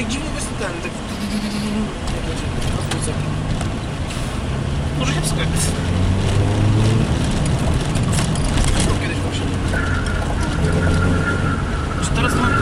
Так Джимми Васильтан, так... Уже не пускается. Что-то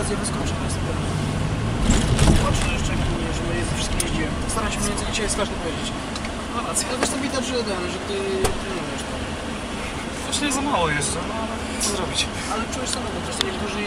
Przy okazji wyskoczę na sobie. Zobaczę jeszcze jak nie, że my ze wszystkim jeździłem. Staram się mniej więcej dzisiaj każdym powiedzieć. No racja. Ale wiesz, to widać, że ten, że ty trenujesz to. Właśnie za mało jeszcze, no ale co zrobić? Ale czujesz samego, że jesteś dłużej